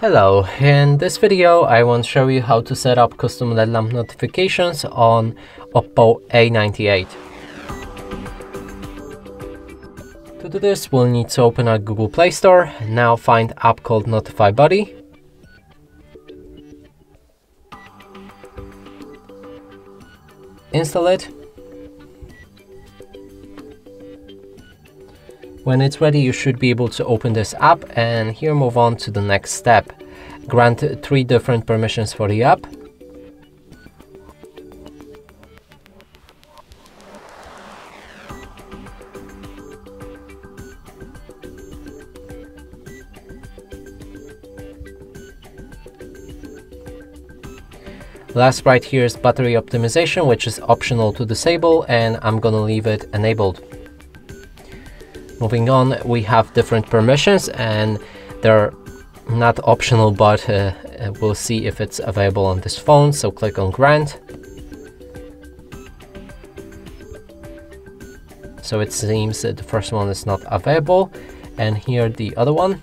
Hello, in this video I want to show you how to set up custom LED lamp notifications on Oppo A98. To do this we'll need to open our Google Play Store, now find app called Notify Buddy. Install it When it's ready, you should be able to open this app and here move on to the next step. Grant three different permissions for the app. Last right here is battery optimization, which is optional to disable and I'm gonna leave it enabled. Moving on, we have different permissions and they're not optional, but uh, uh, we'll see if it's available on this phone. So click on grant. So it seems that the first one is not available and here the other one.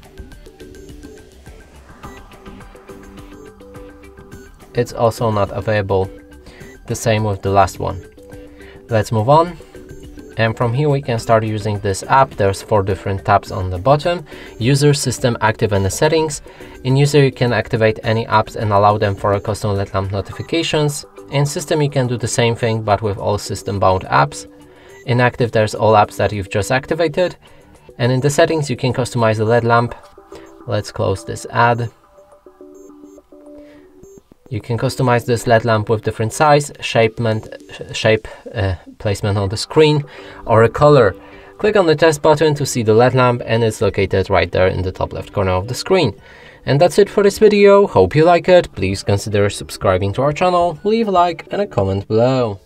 It's also not available. The same with the last one. Let's move on and from here we can start using this app. There's four different tabs on the bottom user system active and the settings. In user you can activate any apps and allow them for a custom LED lamp notifications. In system you can do the same thing but with all system bound apps. In active there's all apps that you've just activated. And in the settings you can customize the LED lamp. Let's close this ad you can customize this LED lamp with different size, shape, shape uh, placement on the screen, or a color. Click on the test button to see the LED lamp and it's located right there in the top left corner of the screen. And that's it for this video, hope you like it, please consider subscribing to our channel, leave a like and a comment below.